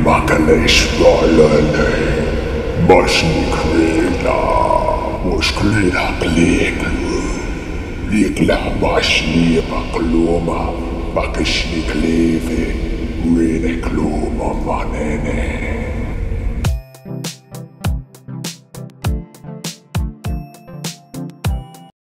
Louis, Makalesh Rolane, Moshni Krila, Moshkrila Kliklu, Likla Mashni Bakluma, Bakashni Kleve, Rene Kluma Manene.